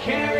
carry